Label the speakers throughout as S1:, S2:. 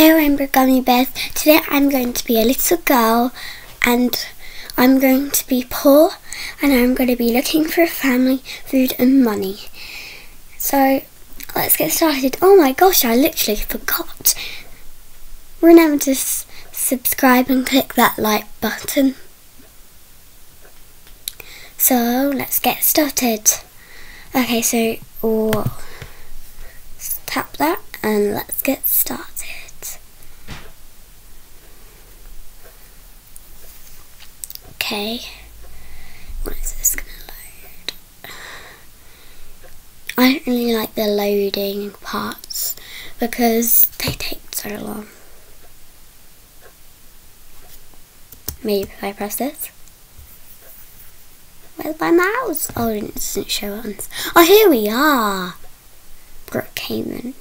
S1: Hey Rainbow Gummy Bears. Today I'm going to be a little girl and I'm going to be poor and I'm going to be looking for family, food and money. So let's get started. Oh my gosh, I literally forgot. Remember to subscribe and click that like button. So let's get started. Okay, so tap that and let's get started. Okay, what is this gonna load? I don't really like the loading parts because they take so long. Maybe if I press this. Where's my mouse? Oh, it doesn't show us. Oh, here we are. Brookhaven.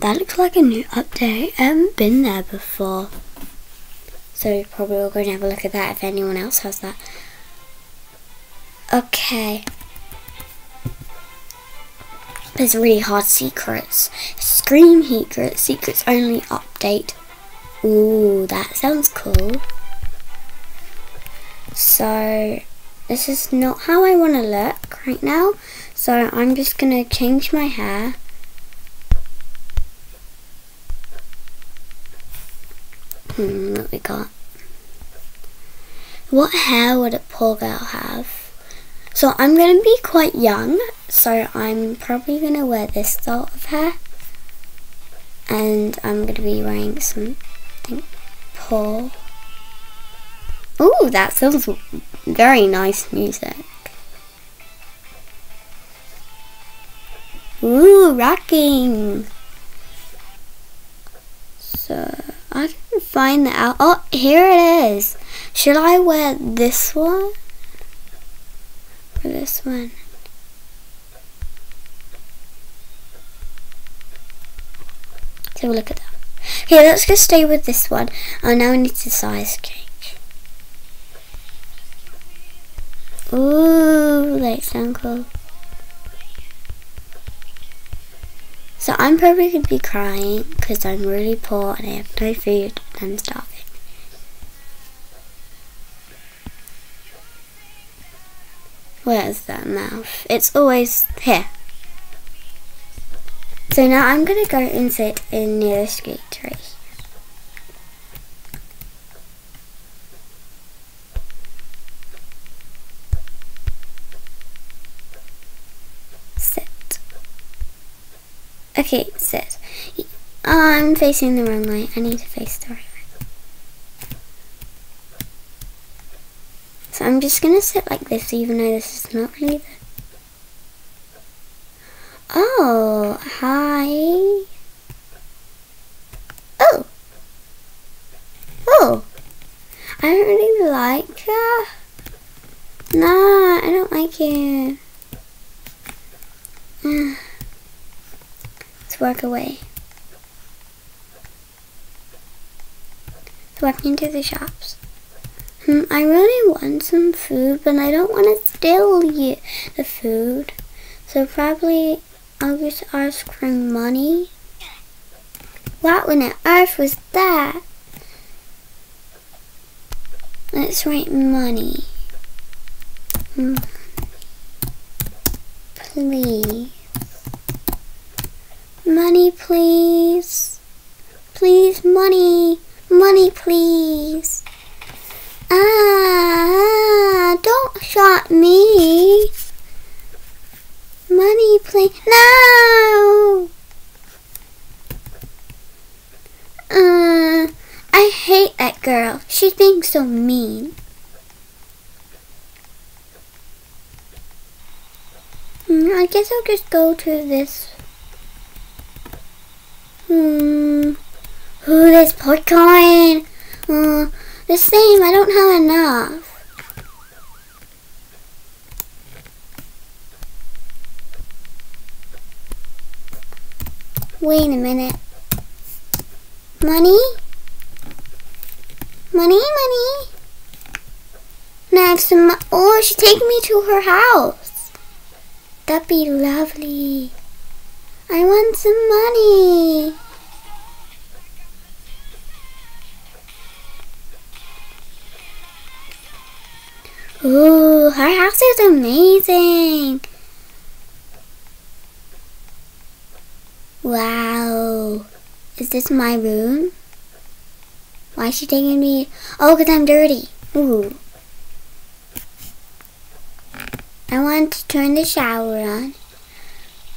S1: That looks like a new update. I haven't been there before. So probably we'll go and have a look at that if anyone else has that. Okay. There's really hard secrets. Scream secrets. Secrets only update. Ooh, that sounds cool. So, this is not how I want to look right now. So, I'm just going to change my hair. Hmm, what we got? What hair would a poor girl have? So, I'm going to be quite young. So, I'm probably going to wear this sort of hair. And I'm going to be wearing something poor. Ooh, that sounds very nice music. Ooh, rocking. Find the out. Oh, here it is. Should I wear this one? Or this one? Have a look at that. Okay, let's just stay with this one. Oh, now we need to size change. Ooh, they sound cool. So I'm probably going to be crying because I'm really poor and I have no food and I'm starving. Where's that mouth? It's always here. So now I'm going to go and sit in near the street tree. Okay, it says, I'm facing the wrong way. I need to face the right way. So I'm just going to sit like this, even though this is not really the... Oh, hi. Oh. Oh. I don't really like that. Nah, I don't like it. work away. Walk into the shops. Hmm, I really want some food, but I don't want to steal you the food. So probably I'll just ask for money. What on earth was that? Let's write money. Hmm. Please. Money, please. Please, money. Money, please. Ah, don't shot me. Money, please. No! Uh, I hate that girl. She's being so mean. Hmm, I guess I'll just go to this Hmm. Ooh, this popcorn. Uh, the same. I don't have enough. Wait a minute. Money? Money, money. Next, oh, she's taking me to her house. That'd be lovely. I want some money. Ooh, her house is amazing. Wow. Is this my room? Why is she taking me? Oh, because I'm dirty. Ooh. I want to turn the shower on.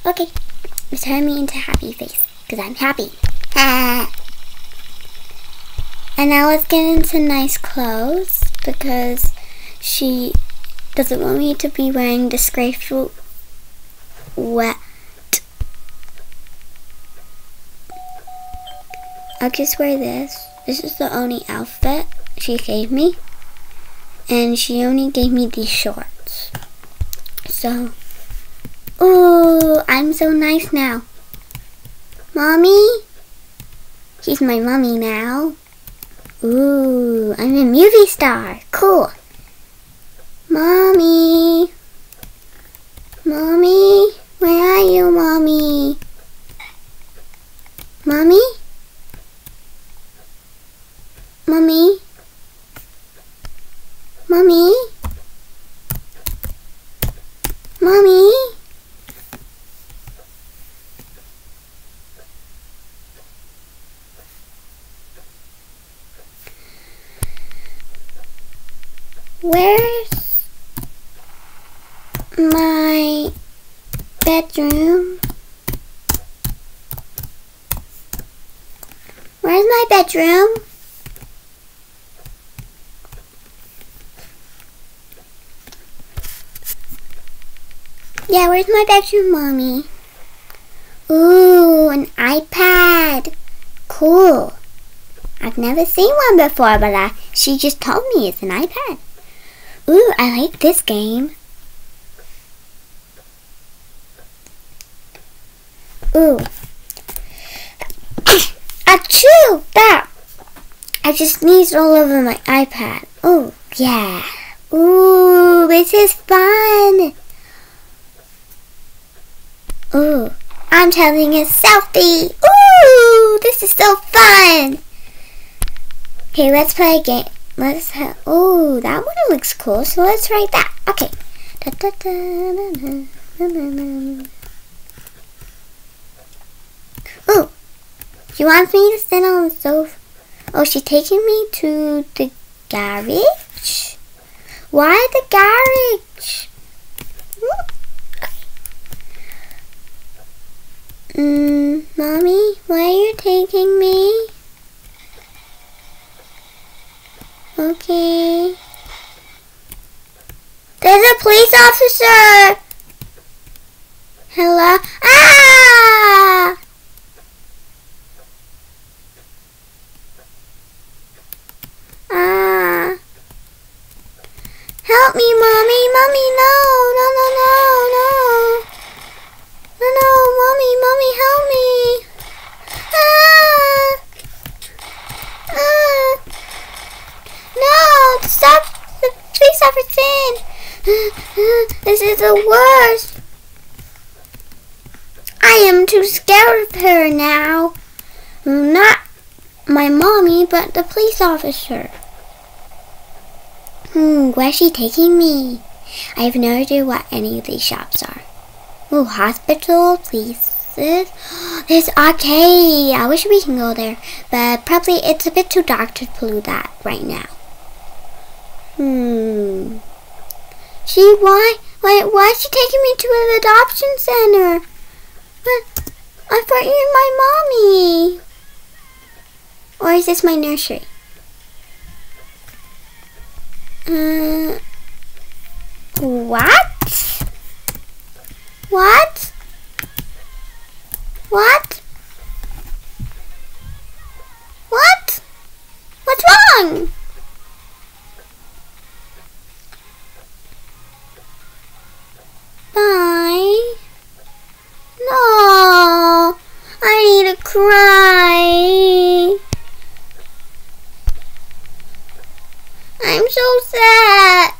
S1: Okay. Turn me into happy face. Because I'm happy. and now let's get into nice clothes. Because she doesn't want me to be wearing disgraceful wet I'll just wear this. This is the only outfit she gave me. And she only gave me these shorts. So, ooh, I'm so nice now. Mommy? She's my mommy now. Ooh, I'm a movie star. Cool. Mommy? Mommy? Where are you, Mommy? Mommy? Mommy? Mommy? Mommy? Where's my bedroom? Where's my bedroom? Yeah, where's my bedroom, Mommy? Ooh, an iPad. Cool. I've never seen one before, but she just told me it's an iPad. Ooh, I like this game. Ooh. Achoo! That! I just sneezed all over my iPad. Ooh, yeah. Ooh, this is fun. Ooh, I'm having a selfie. Ooh, this is so fun. Okay, let's play a game. Let's have, oh, that one looks cool. So let's write that. Okay. Da, da, da, ooh, she wants me to sit on the sofa. Oh, she's taking me to the garage? Why the garage? Mm, Mommy, why are you taking me? Okay. There's a police officer! Hello? Ah! Ah. Help me, Mommy! Mommy, no no! No, no, mommy, mommy, help me. Ah! Ah! No, stop the officer. This is the worst. I am too scared of her now. Not my mommy, but the police officer. Hmm, where's she taking me? I have no idea what any of these shops are. Ooh, hospital, places. There's arcade. I wish we can go there, but probably it's a bit too dark to pollute that right now. Hmm. She why why why is she taking me to an adoption center? But I thought you were my mommy. Or is this my nursery? Uh, what? What? What? What? What's wrong? Bye. No, I need to cry. I'm so sad.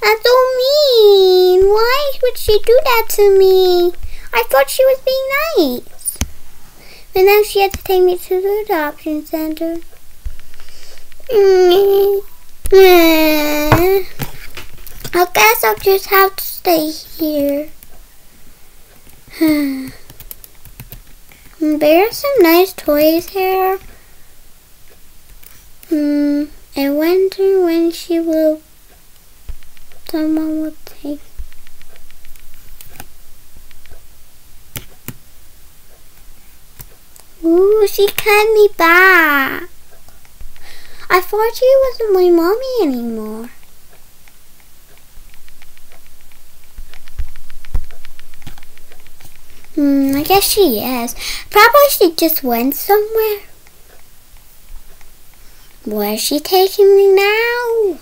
S1: That's so mean. Why would she do that to me? I thought she was being nice. But now she had to take me to the adoption center. Mm. I guess I'll just have to stay here. There are some nice toys here. Hmm, I wonder when she will, someone will take. Ooh, she called me back. I thought she wasn't my mommy anymore. Hmm, I guess she is. Probably she just went somewhere. Where's she taking me now?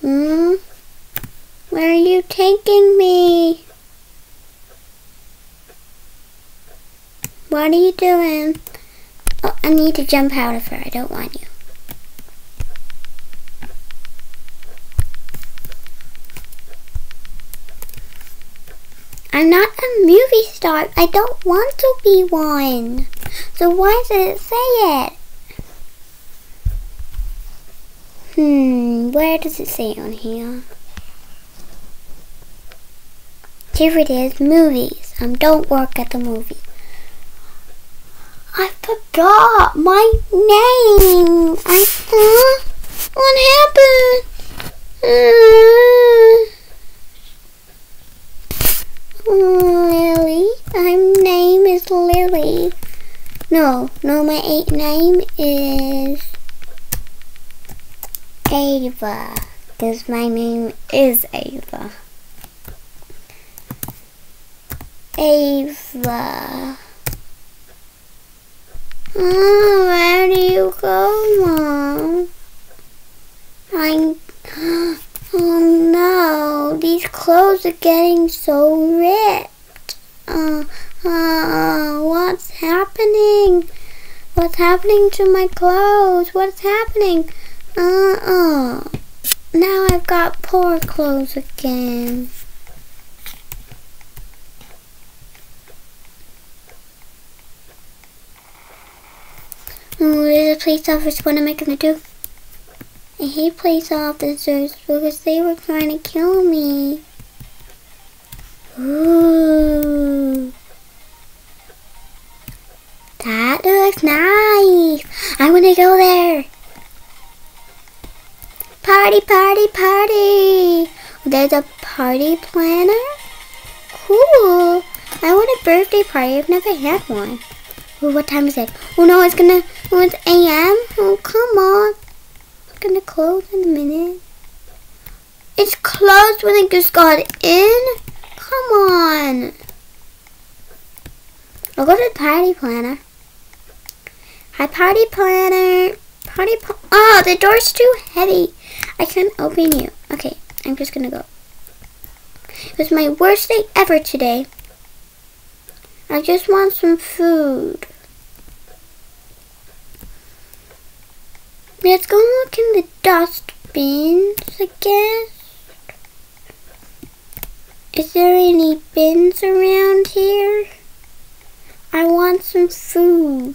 S1: Hmm? Where are you taking me? What are you doing? Oh, I need to jump out of her. I don't want you. I'm not a movie star. I don't want to be one. So why does it say it? Hmm, where does it say on here? Here it is, movies. I um, don't work at the movie. I forgot my name. I uh, what happened? Uh, Lily. My name is Lily. No, no, my name is Ava. Because my name is Ava. Ava. Oh, where do you go, Mom? I'm... Oh no, these clothes are getting so ripped. Uh, uh, what's happening? What's happening to my clothes? What's happening? Uh-uh. Now I've got poor clothes again. Oh, there's a police officer. What am I gonna do? I hate police officers because they were trying to kill me. Ooh. That looks nice. I want to go there. Party, party, party. There's a party planner. Cool. I want a birthday party. I've never had one. Ooh, what time is it? Oh no, it's gonna, oh, it's a.m.? Oh, come on gonna close in a minute. It's closed when I just got in? Come on. I'll go to the party planner. Hi, party planner. Party pl Oh, the door's too heavy. I can't open you. Okay, I'm just gonna go. It was my worst day ever today. I just want some food. Let's go look in the dustbins, I guess. Is there any bins around here? I want some food.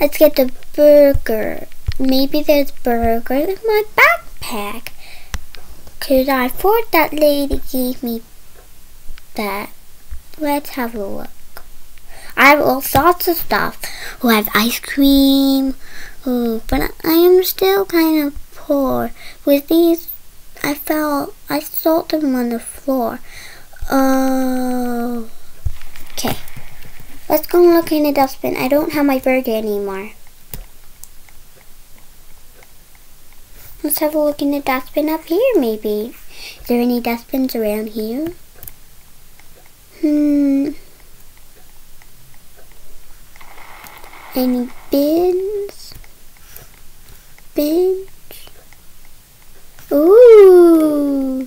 S1: Let's get the burger. Maybe there's burger in my backpack. Cause I thought that lady gave me that. Let's have a look. I have all sorts of stuff. I have ice cream. But I am still kind of poor. With these, I felt, I saw them on the floor. Oh. Okay. Let's go and look in the dustbin. I don't have my burger anymore. Let's have a look in the dustbin up here, maybe. Is there any dustbins around here? Hmm. Any bins? Bins? Ooh!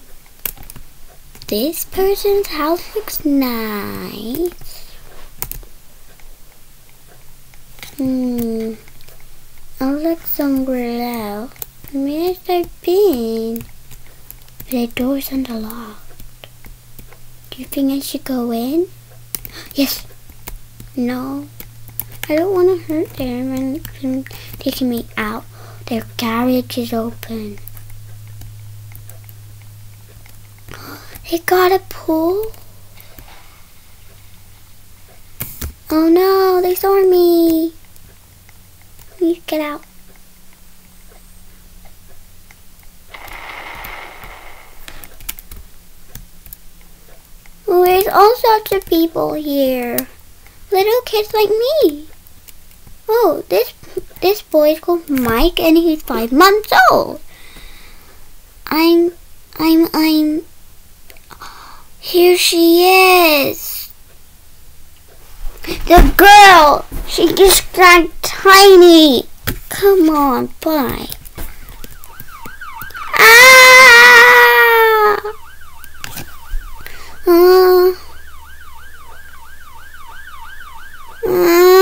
S1: This person's house looks nice. Hmm. I'll look somewhere else. Where's the bin? The door's unlocked. Do you think I should go in? Yes, No. I don't want to hurt them and taking me out. Their garage is open. They got a pool? Oh no, they saw me. Please get out. There's all sorts of people here. Little kids like me. Oh, this this boy's called Mike and he's five months old. I'm I'm I'm here she is. The girl! She just got tiny. Come on, bye. Ah! Uh, uh, uh, uh.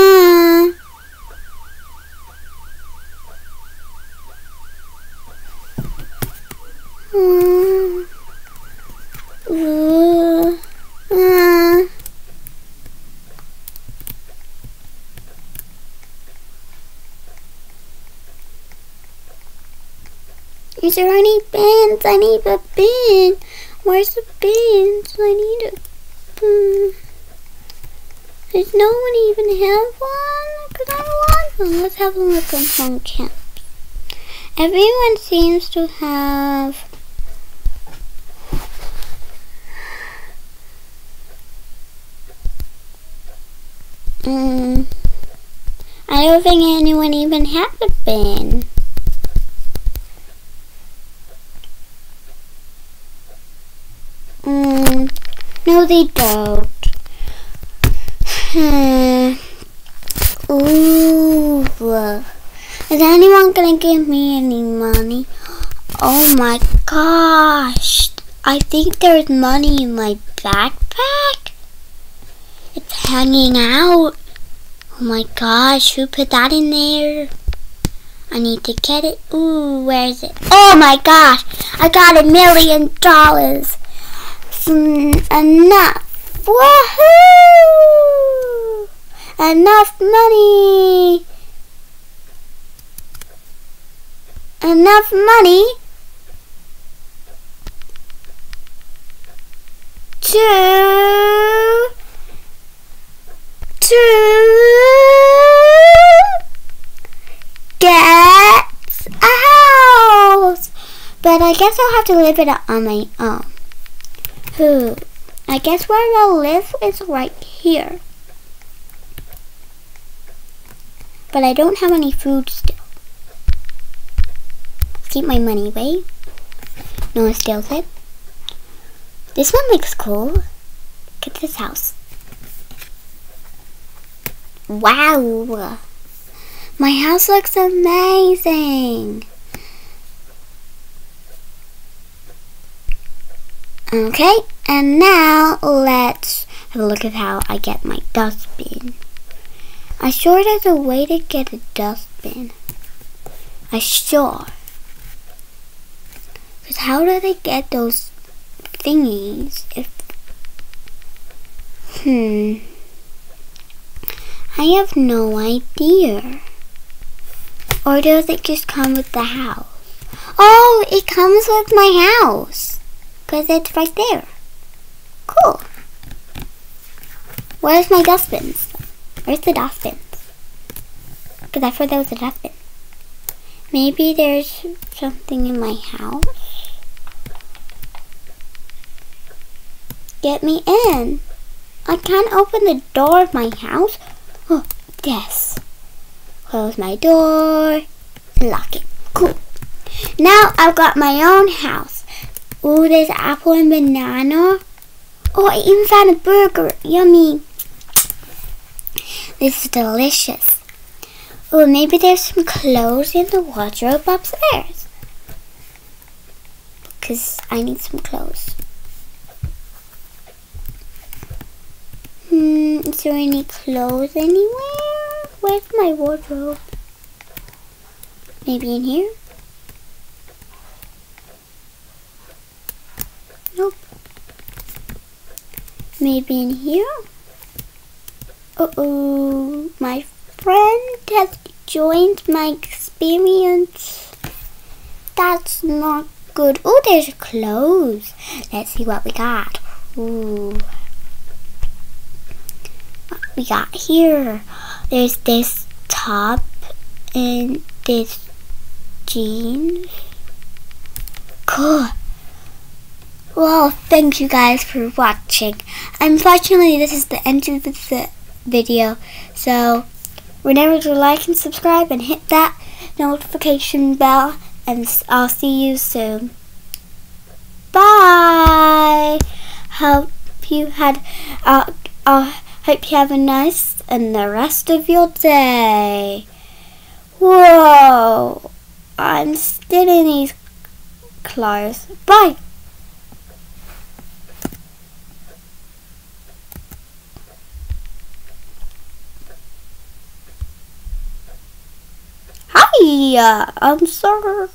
S1: Is there any bins? I need a bin. Where's the bins? I need a bin. Does no one even have one? Because I want one. Let's have a look on home camp. Everyone seems to have Mm, I don't think anyone even has a bin. Mm, no, they don't. Hmm. Ooh. Is anyone gonna give me any money? Oh my gosh. I think there's money in my backpack. Hanging out. Oh my gosh, who put that in there? I need to get it. Ooh, where is it? Oh my gosh, I got a million dollars. Mm, enough. Woohoo! Enough money. Enough money to to get a house. But I guess I'll have to live it on my own. Who? I guess where I'll live is right here. But I don't have any food still. Let's Keep my money away. No one steals it. This one looks cool. At this house. Wow. My house looks amazing. Okay, and now let's have a look at how I get my dustbin. I sure there's a way to get a dustbin. I sure. But how do they get those thingies if... Hmm. I have no idea. Or does it just come with the house? Oh, it comes with my house. Because it's right there. Cool. Where's my dustbins? Where's the dustbins? Because I thought that was a dustbin. Maybe there's something in my house. Get me in. I can't open the door of my house. Yes. Close my door. Lock it. Cool. Now I've got my own house. Oh, there's apple and banana. Oh, I even found a burger. Yummy. This is delicious. Oh, maybe there's some clothes in the wardrobe upstairs. Because I need some clothes. Hmm, is there any clothes anywhere? Where's my wardrobe? Maybe in here? Nope. Maybe in here? Uh oh, my friend has joined my experience. That's not good. Oh, there's clothes. Let's see what we got. Ooh. We got here? There's this top and this jeans. Cool. Well, thank you guys for watching. Unfortunately, this is the end of the video. So, remember to like and subscribe and hit that notification bell. And I'll see you soon. Bye. Hope you had. Uh, uh, hope you have a nice and the rest of your day. Whoa! I'm still in these clothes. Bye. Hi, uh, I'm sorry.